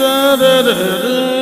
अली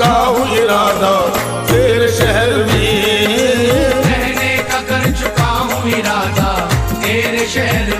का इरादा फिर शहर में रहने का कर चुका हूँ इरादा फिर शहर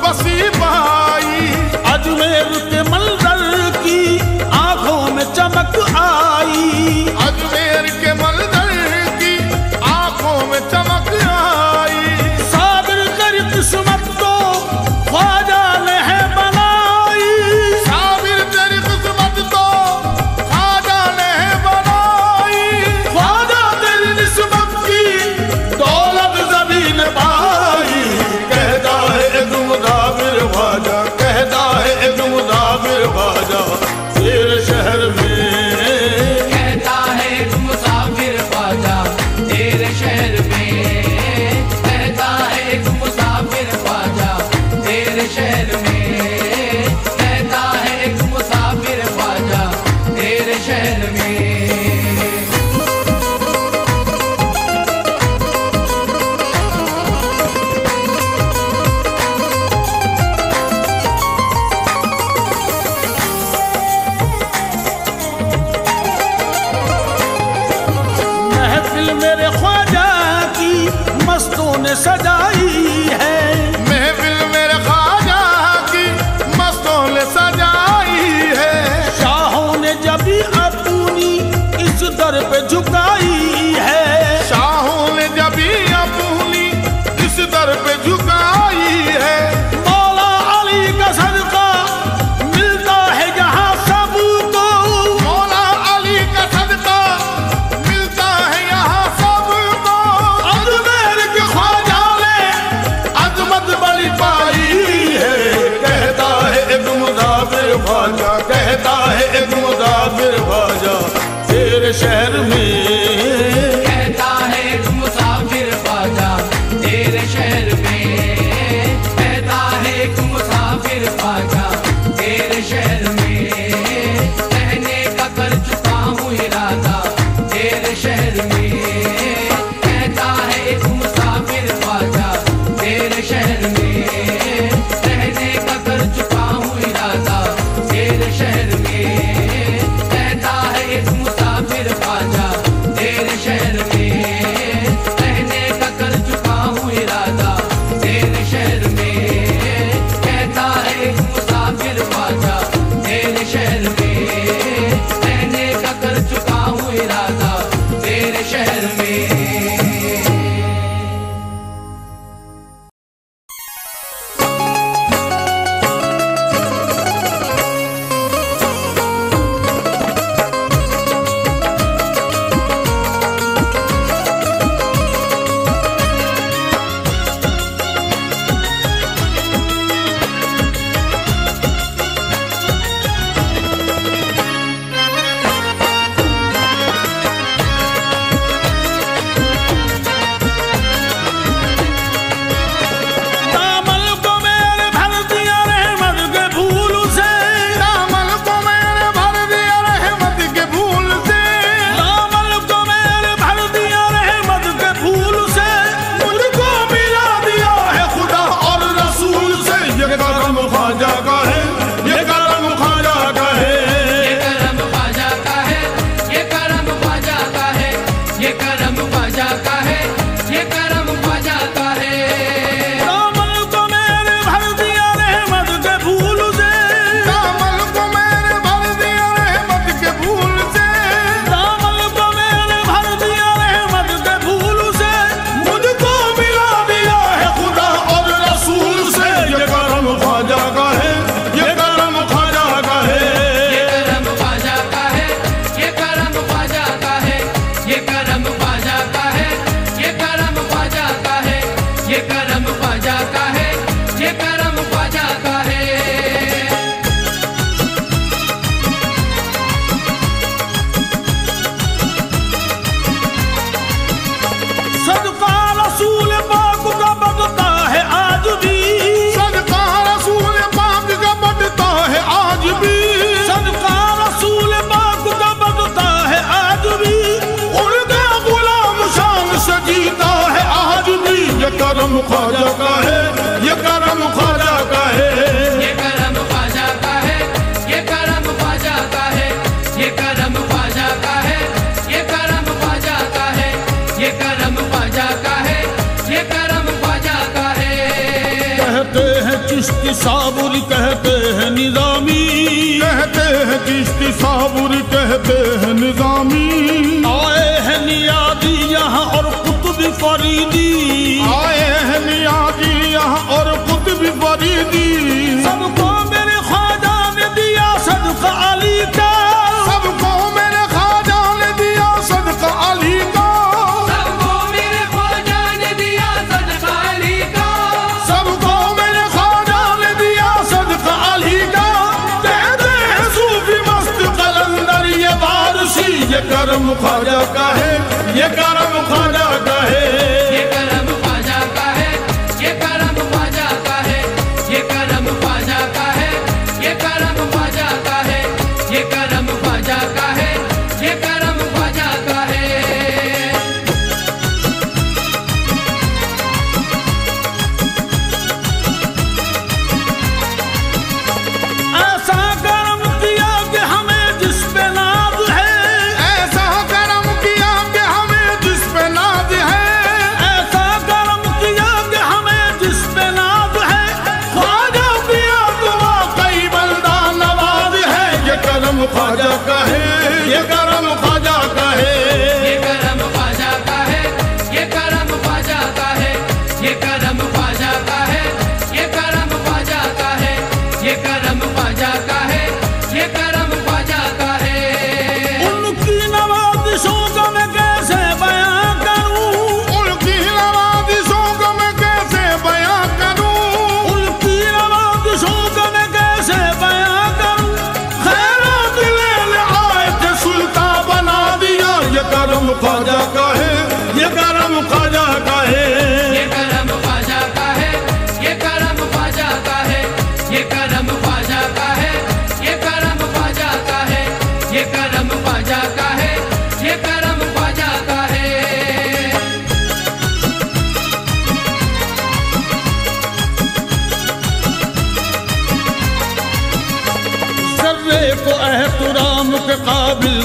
बसी पाई। अजमेर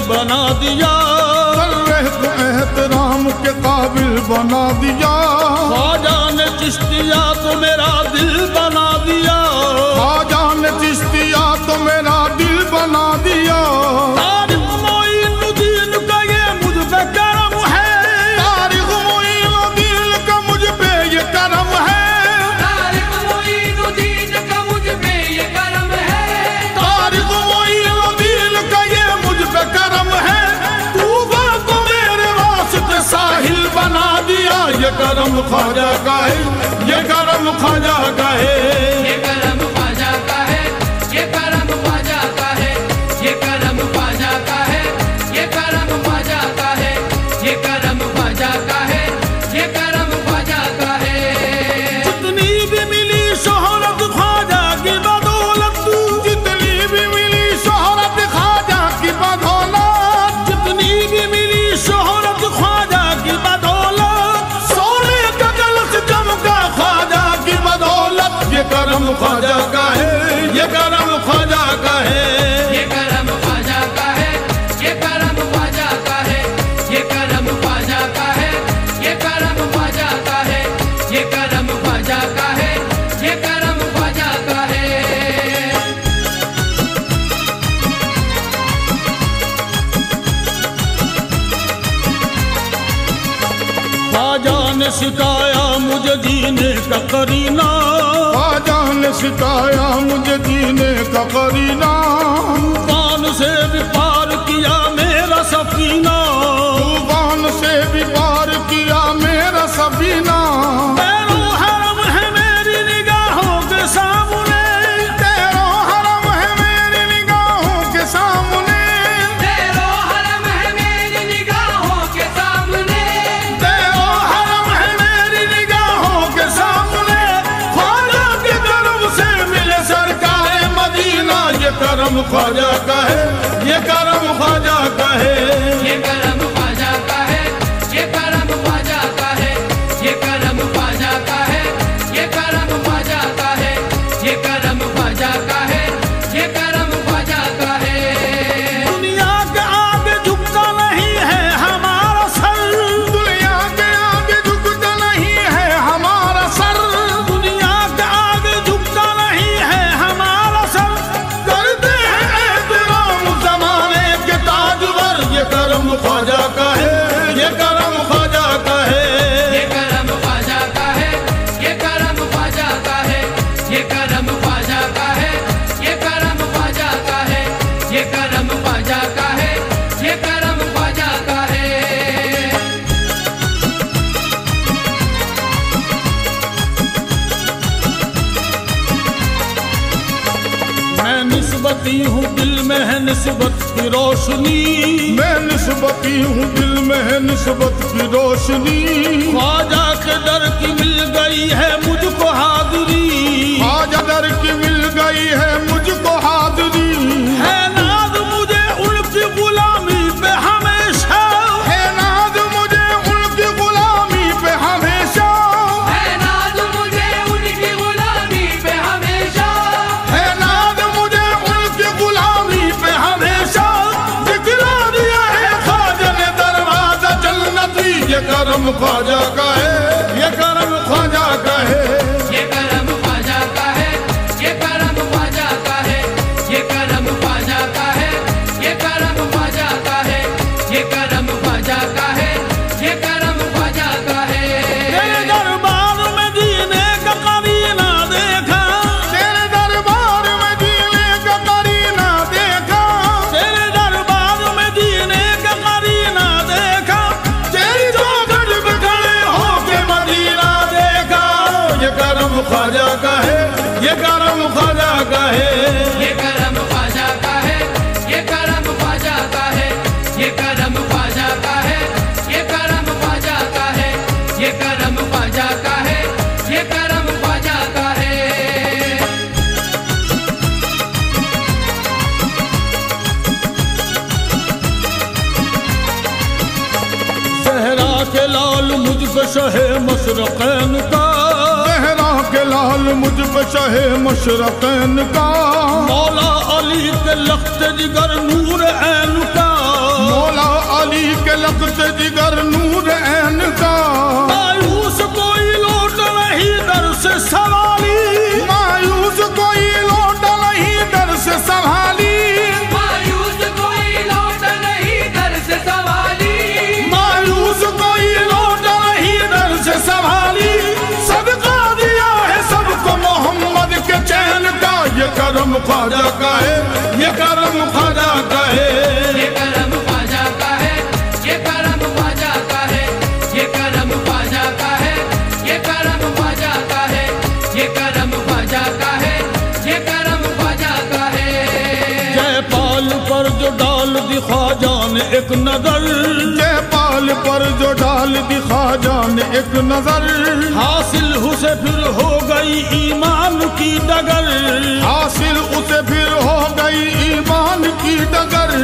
बना दिया। एहतराम के काबिल बना दिया। खा जाने चिश्तिया तो मेरा दिल बना दिया। जेकर मूंखा जा गाए का करीना। राजा ने सिखाया मुझे जीने का करीना। तूफ़ान से भी पार किया मेरा सफीना। तूफ़ान से भी पार किया मेरा सफीना। ख्वाजा का है ये करम ख्वाजा का है ये करम की हूँ दिल में है निस्बत की रोशनी। ख्वाजा के दर की मिल गई है मुझे Pajaka मशरकैन का। मेहरा के लाल मुझ पे चाहे मशरकैन का। मौला अली के लख्त जिगर नूर ऐन का। मौला अली के लख्त जिगर नूर ऐन का। आयूस कोई लौट नहीं दर से सवाल ख्वाजा का है ये करम ख्वाजा का है है है जयपाल पर जो डाल दिखा एक नज़र। गाल पर जो डाल दिखा जान एक नज़र। हासिल उसे फिर हो गई ईमान की डगर। हासिल उसे फिर हो गई ईमान की डगर।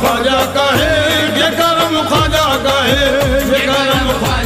ख्वाजा का है ये करम ख्वाजा का है ये करम ख्वाजा